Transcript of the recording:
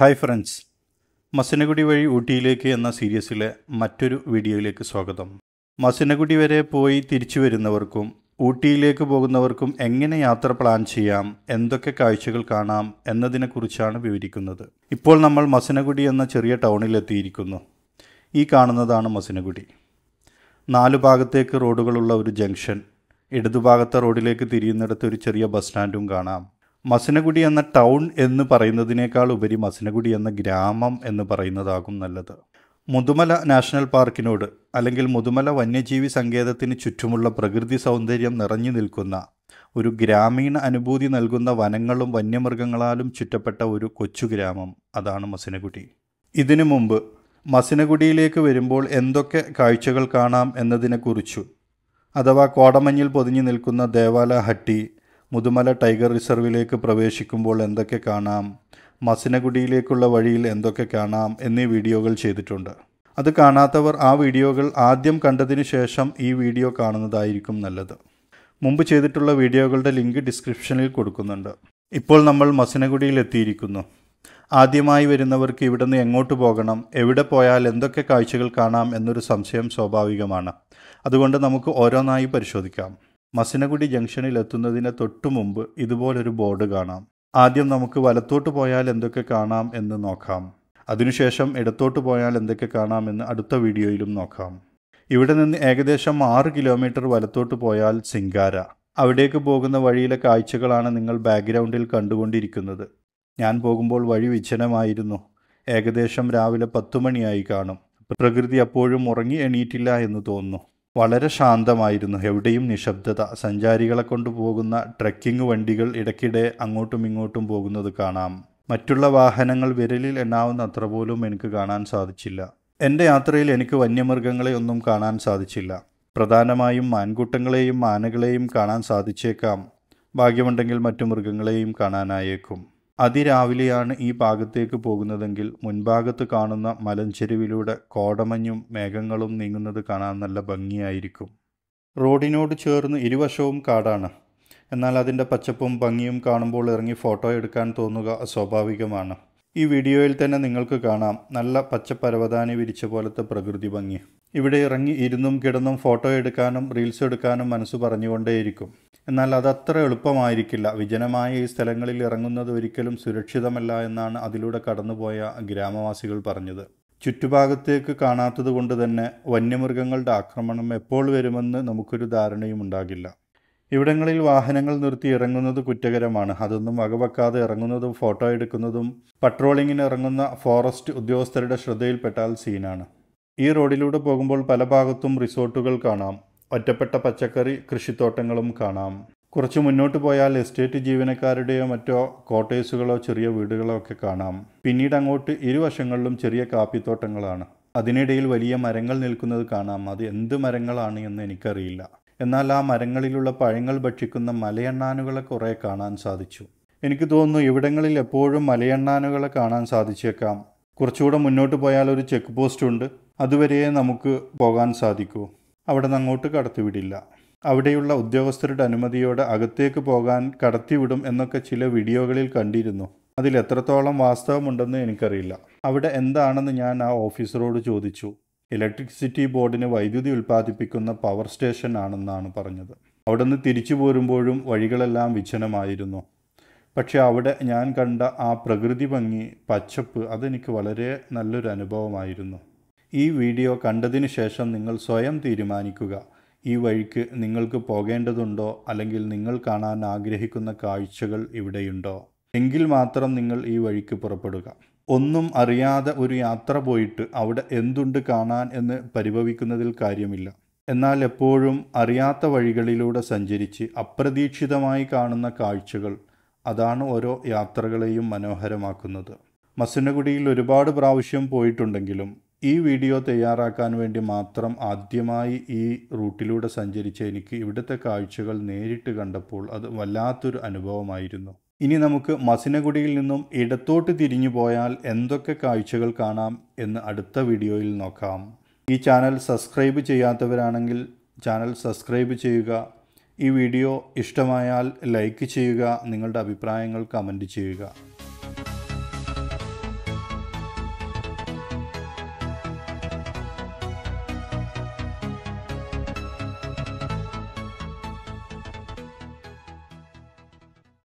Hi friends Masinagudi വഴി ഊട്ടിയിലേക്ക് എന്ന സീരീസിലെ മറ്റൊരു വീഡിയോയിലേക്ക് സ്വാഗതം. മസിനഗുഡി വരെ പോയി തിരിച്ചു വരുന്നവർക്കും ഊട്ടിയിലേക്ക് പോകുന്നവർക്കും എങ്ങനെ യാത്ര പ്ലാൻ ചെയ്യാം എന്തൊക്കെ കാഴ്ചകൾ കാണാം എന്നതിനെക്കുറിച്ചാണ് വിവരിക്കുന്നത്. ഇപ്പോൾ നമ്മൾ മസിനഗുഡി എന്ന ചെറിയ ടൗണിലെത്തിയിരിക്കുന്നു. ഈ കാണുന്നതാണ് മസിനഗുഡി. നാലു ഭാഗത്തേക്ക് റോഡുകളുള്ള ഒരു ജംഗ്ഷൻ. ഇടതുഭാഗത്തെ റോഡിലേക്ക് തിരിയുന്നിടത്ത് ഒരു ചെറിയ ബസ് സ്റ്റാൻഡും കാണാം. മസനഗുഡി എന്ന ടൗൺ എന്ന് പറയുന്നതിനേക്കാൾ ഉപരി മസനഗുഡി എന്ന ഗ്രാമം എന്ന് പറയുന്നതാകും നല്ലത്. മുതുമല നാഷണൽ പാർക്കിനോട് അല്ലെങ്കിൽ മുതുമല വന്യജീവി സങ്കേതത്തിന് ചുറ്റുമുള്ള പ്രകൃതി സൗന്ദര്യം നിറഞ്ഞു നിൽക്കുന്ന ഒരു ഗ്രാമീണ അനുഭൂതി നൽകുന്ന വനങ്ങളും വന്യമൃഗങ്ങളാലും ചുറ്റപ്പെട്ട ഒരു കൊച്ചു ഗ്രാമം അതാണ് മസിനഗുഡി. ഇതിനു മുമ്പ് മസിനഗുഡിയിലേക്ക് വരുമ്പോൾ എന്തൊക്കെ കാഴ്ചകൾ കാണാം എന്നതിനെക്കുറിച്ചു അഥവാ കോടമഞ്ഞിൽ പൊതിഞ്ഞു നിൽക്കുന്ന ദേവാല ഹട്ടി മുതുമല ടൈഗർ റിസർവിലേക്ക് പ്രവേശിക്കുമ്പോൾ എന്തൊക്കെ കാണാം? മസിനഗുഡിയിലേക്കുള്ള വഴിയിൽ എന്തൊക്കെ കാണാം? എന്നീ വീഡിയോകൾ ചെയ്തിട്ടുണ്ട്. അത് കാണാത്തവർ ആ വീഡിയോകൾ ആദ്യം കണ്ടതിന് ശേഷം ഈ വീഡിയോ കാണുന്നതായിരിക്കും നല്ലത്. മുമ്പ് ചെയ്തിട്ടുള്ള വീഡിയോകളുടെ ലിങ്ക് ഡിസ്ക്രിപ്ഷനിൽ കൊടുക്കുന്നുണ്ട്. ഇപ്പോൾ നമ്മൾ മസനഗുഡിയിൽ എത്തിയിരിക്കുന്നു. ആദ്യമായി വരുന്നവർക്ക് ഇവിടുന്ന് എങ്ങോട്ട് പോകണം? എവിടെ പോയാൽ എന്തൊക്കെ കാഴ്ചകൾ കാണാം? എന്നൊരു സംശയം സ്വാഭാവികമാണ്. അതുകൊണ്ട് നമുക്ക് ഓരോന്നായി പരിശോധിക്കാം. മസനഗുഡി ജംഗ്ഷനിൽ എത്തുന്നതിന് തൊട്ടു മുമ്പ് ഇതുപോലൊരു ബോർഡ് കാണാം. ആദ്യം നമുക്ക് വലത്തോട്ട് പോയാൽ എന്തൊക്കെ കാണാം എന്ന് നോക്കാം. അതിനുശേഷം ഇടത്തോട്ട് പോയാൽ എന്തൊക്കെ കാണാം എന്ന് അടുത്ത വീഡിയോയിലും നോക്കാം. ഇവിടെ നിന്ന് ഏകദേശം ആറ് കിലോമീറ്റർ വലത്തോട്ട് പോയാൽ സിംഗാര. അവിടേക്ക് പോകുന്ന വഴിയിലെ കാഴ്ചകളാണ് നിങ്ങൾ ബാക്ക്ഗ്രൗണ്ടിൽ കണ്ടുകൊണ്ടിരിക്കുന്നത്. ഞാൻ പോകുമ്പോൾ വഴി വിജനമായിരുന്നു ഏകദേശം രാവിലെ പത്തു മണിയായി കാണും. പ്രകൃതി അപ്പോഴും ഉറങ്ങി എണീറ്റില്ല എന്ന് തോന്നുന്നു. വളരെ ശാന്തമായിരുന്നു. എവിടെയും നിശബ്ദത. സഞ്ചാരികളെ കൊണ്ടുപോകുന്ന ട്രക്കിംഗ് വണ്ടികൾ ഇടയ്ക്കിടെ അങ്ങോട്ടും ഇങ്ങോട്ടും പോകുന്നത് കാണാം. മറ്റുള്ള വാഹനങ്ങൾ വിരലിൽ എണ്ണാവുന്ന അത്ര പോലും എനിക്ക് കാണാൻ സാധിച്ചില്ല. എന്റെ യാത്രയിൽ എനിക്ക് വന്യമൃഗങ്ങളെ ഒന്നും കാണാൻ സാധിച്ചില്ല. പ്രധാനമായും മാൻകൂട്ടങ്ങളെയും ആനകളെയും കാണാൻ സാധിച്ചേക്കാം. ഭാഗ്യമുണ്ടെങ്കിൽ മറ്റു മൃഗങ്ങളെയും കാണാനായേക്കും. അതിരാവിലെയാണ് ഈ ഭാഗത്തേക്ക് പോകുന്നതെങ്കിൽ മുൻഭാഗത്ത് കാണുന്ന മലഞ്ചെരുവിലൂടെ കോടമഞ്ഞും മേഘങ്ങളും നീങ്ങുന്നത് കാണാൻ നല്ല ഭംഗിയായിരിക്കും. റോഡിനോട് ചേർന്ന് ഇരുവശവും കാടാണ്. എന്നാൽ അതിന്റെ പച്ചപ്പും ഭംഗിയും കാണുമ്പോൾ ഇറങ്ങി ഫോട്ടോ എടുക്കാൻ തോന്നുക സ്വാഭാവികമാണ് ഈ വീഡിയോയിൽ തന്നെ നിങ്ങൾക്ക് കാണാം. നല്ല പച്ചപ്പരവതാനി വിരിച്ച പോലത്തെ പ്രകൃതി ഭംഗി. ഇവിടെ ഇറങ്ങി ഇരുന്നും കിടന്നും ഫോട്ടോ എടുക്കാനും റീൽസ് എടുക്കാനും മനസ്സ് പറഞ്ഞുകൊണ്ടേയിരിക്കും. എന്നാൽ അതത്ര എളുപ്പമായിരിക്കില്ല. വിജനമായ ഈ സ്ഥലങ്ങളിൽ ഇറങ്ങുന്നത് ഒരിക്കലും സുരക്ഷിതമല്ല എന്നാണ് അതിലൂടെ കടന്നുപോയ ഗ്രാമവാസികൾ പറഞ്ഞത്. ചുറ്റുഭാഗത്തേക്ക് കാണാത്തത് കൊണ്ട് തന്നെ വന്യമൃഗങ്ങളുടെ ആക്രമണം എപ്പോൾ വരുമെന്ന് നമുക്കൊരു ധാരണയും ഉണ്ടാകില്ല. ഇവിടങ്ങളിൽ വാഹനങ്ങൾ നിർത്തി ഇറങ്ങുന്നത് കുറ്റകരമാണ്. അതൊന്നും വകവെക്കാതെ ഇറങ്ങുന്നതും ഫോട്ടോ എടുക്കുന്നതും പട്രോളിങ്ങിന് ഇറങ്ങുന്ന ഫോറസ്റ്റ് ഉദ്യോഗസ്ഥരുടെ ശ്രദ്ധയിൽപ്പെട്ടാൽ സീനാണ്. ഈ റോഡിലൂടെ പോകുമ്പോൾ പല ഭാഗത്തും റിസോർട്ടുകൾ കാണാം. ഒറ്റപ്പെട്ട പച്ചക്കറി കൃഷിത്തോട്ടങ്ങളും കാണാം. കുറച്ച് മുന്നോട്ട് പോയാൽ എസ്റ്റേറ്റ് ജീവനക്കാരുടെയോ മറ്റോ കോട്ടേഴ്സുകളോ ചെറിയ വീടുകളോ ഒക്കെ കാണാം. പിന്നീട് അങ്ങോട്ട് ഇരുവശങ്ങളിലും ചെറിയ കാപ്പിത്തോട്ടങ്ങളാണ്. അതിനിടയിൽ വലിയ മരങ്ങൾ നിൽക്കുന്നത് കാണാം. അത് എന്ത് മരങ്ങളാണ് എന്ന് എനിക്കറിയില്ല. എന്നാൽ ആ മരങ്ങളിലുള്ള പഴങ്ങൾ ഭക്ഷിക്കുന്ന മലയണ്ണാനുകളെ കുറേ കാണാൻ സാധിച്ചു. എനിക്ക് തോന്നുന്നു ഇവിടങ്ങളിൽ എപ്പോഴും മലയണ്ണാനുകളെ കാണാൻ സാധിച്ചേക്കാം. കുറച്ചുകൂടെ മുന്നോട്ട് പോയാൽ ഒരു ചെക്ക് പോസ്റ്റ് ഉണ്ട്. അതുവരെയേ നമുക്ക് പോകാൻ സാധിക്കൂ. അവിടെ നിന്ന് അങ്ങോട്ട് കടത്തിവിടില്ല. അവിടെയുള്ള ഉദ്യോഗസ്ഥരുടെ അനുമതിയോടെ അകത്തേക്ക് പോകാൻ കടത്തിവിടും എന്നൊക്കെ ചില വീഡിയോകളിൽ കണ്ടിരുന്നു. അതിൽ എത്രത്തോളം വാസ്തവമുണ്ടെന്ന് എനിക്കറിയില്ല. അവിടെ എന്താണെന്ന് ഞാൻ ആ ഓഫീസറോട് ചോദിച്ചു. ഇലക്ട്രിസിറ്റി ബോർഡിന് വൈദ്യുതി ഉൽപ്പാദിപ്പിക്കുന്ന പവർ സ്റ്റേഷൻ ആണെന്നാണ് പറഞ്ഞത്. അവിടെ നിന്ന് തിരിച്ചു പോരുമ്പോഴും വഴികളെല്ലാം വിച്ഛനമായിരുന്നു പക്ഷേ അവിടെ ഞാൻ കണ്ട ആ പ്രകൃതി ഭംഗി പച്ചപ്പ് അതെനിക്ക് വളരെ നല്ലൊരു അനുഭവമായിരുന്നു. ഈ വീഡിയോ കണ്ടതിന് ശേഷം നിങ്ങൾ സ്വയം തീരുമാനിക്കുക. ഈ വഴിക്ക് നിങ്ങൾക്ക് പോകേണ്ടതുണ്ടോ അല്ലെങ്കിൽ നിങ്ങൾ കാണാൻ ആഗ്രഹിക്കുന്ന കാഴ്ചകൾ ഇവിടെയുണ്ടോ? എങ്കിൽ മാത്രം നിങ്ങൾ ഈ വഴിക്ക് പുറപ്പെടുക. ഒന്നും അറിയാതെ ഒരു യാത്ര പോയിട്ട് അവിടെ എന്തുണ്ട് കാണാൻ എന്ന് പരിഭവിക്കുന്നതിൽ കാര്യമില്ല. എന്നാൽ എപ്പോഴും അറിയാത്ത വഴികളിലൂടെ സഞ്ചരിച്ച് അപ്രതീക്ഷിതമായി കാണുന്ന കാഴ്ചകൾ അതാണ് ഓരോ യാത്രകളെയും മനോഹരമാക്കുന്നത്. മസനഗുഡിയിൽ ഒരുപാട് പ്രാവശ്യം പോയിട്ടുണ്ടെങ്കിലും ഈ വീഡിയോ തയ്യാറാക്കാൻ വേണ്ടി മാത്രം ആദ്യമായി ഈ റൂട്ടിലൂടെ സഞ്ചരിച്ച എനിക്ക് ഇവിടുത്തെ കാഴ്ചകൾ നേരിട്ട് കണ്ടപ്പോൾ അത് വല്ലാത്തൊരു അനുഭവമായിരുന്നു. ഇനി നമുക്ക് മസിനഗുഡിയിൽ നിന്നും ഇടത്തോട്ട് തിരിഞ്ഞു പോയാൽ എന്തൊക്കെ കാഴ്ചകൾ കാണാം എന്ന് അടുത്ത വീഡിയോയിൽ നോക്കാം. ഈ ചാനൽ സബ്സ്ക്രൈബ് ചെയ്യാത്തവരാണെങ്കിൽ ചാനൽ സബ്സ്ക്രൈബ് ചെയ്യുക. ഈ വീഡിയോ ഇഷ്ടമായാൽ ലൈക്ക് ചെയ്യുക. നിങ്ങളുടെ അഭിപ്രായങ്ങൾ കമന്റ് ചെയ്യുക.